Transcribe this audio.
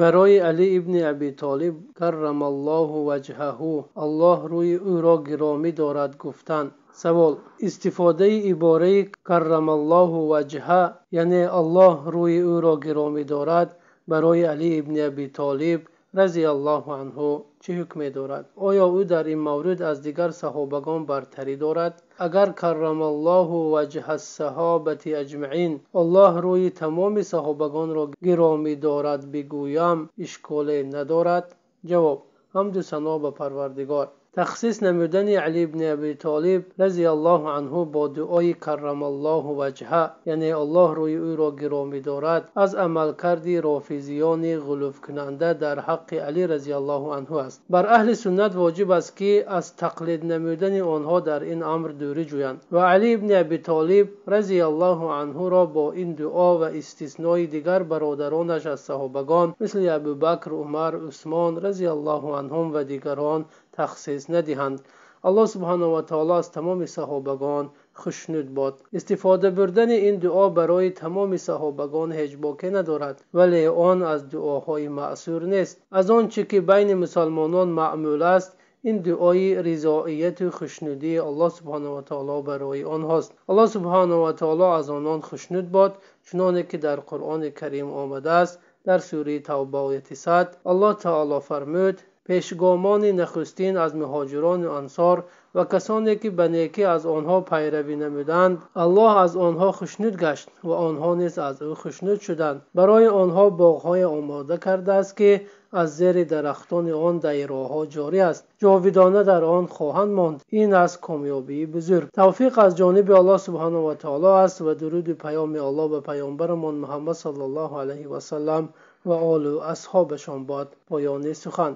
барои али ибни аби толиб каррамаллоҳу ваҷҳаҳу аллоҳ рӯи ӯро гиромӣ дорад гуфтанд. Савол. Истифодаи ибораи каррамаллоҳу ваҷҳа яъне аллоҳ рӯи ӯро гиромӣ дорад барои али ибни аби толиб разиаллоҳу анҳу чӣ ҳукме дорад оё ӯ дар ин маврид аз дигар саҳобагон бартарӣ дорад? Агар каррамаллоҳу ваҷҳассаҳобати аҷмаин аллоҳ рӯи тамоми саҳобагонро гиромӣ дорад бигӯям ишколе надорад? Ҷавоб ҳамду сано ба парвардигор тахсис намудани али ибни аби толиб разиаллоҳу анҳу бо дуои каррамаллоҳу ваҷҳа яъне аллоҳ рӯи ӯро гиромӣ дорад аз амалкарди рофизиёни ғулӯфкунанда дар ҳаққи алӣ разиаллоҳу анҳу аст бар аҳли суннат воҷиб аст ки аз тақлид намудани онҳо дар ин амр дурӣ ҷӯянд ва али ибни аби толиб разиаллоҳу анҳуро бо ин дуо ва истиснои дигар бародаронаш аз саҳобагон мисли абубакр умар усмон разиаллоҳу анҳум ва дигарон тахсис надиҳанд. Аллоҳ субҳанаҳу ватаоло аз тамоми саҳобагон хушнуд бод. Истифода бурдани ин дуо барои тамоми саҳобагон ҳеҷ боке надорад вале он аз дуоҳои маъсур нест. Аз он чӣ ки байни мусалмонон маъмул аст ин дуои ризоияту хушнудии аллоҳ субҳанаhu ватаоло барои онҳост аллоҳ субҳанаhu ватаоло аз онон хушнуд бод чуноне ки дар қуръони карим омадааст дар сураи тавба ояти сад аллоҳ таоло фармуд пешгомони нахустин аз муҳоҷирону ансор ва касоне ки ба некӣ аз онҳо пайравӣ намуданд аллоҳ аз онҳо хушнуд гашт ва онҳо низ аз ӯ хушнуд шуданд. Барои онҳо боғҳое омода кардааст ки аз зери дарахтони он дайроҳо ҷорӣ аст. Ҷовидона дар он хоҳанд монд. Ин аст комёбии бузург. Тавфиқ аз ҷониби аллоҳ субҳанаhu ватаоло аст ва дуруди паёми аллоҳ ба паёмбарамон муҳаммад саллаллоҳу алайҳи васалам ва олу асҳобашон бод поёни сухан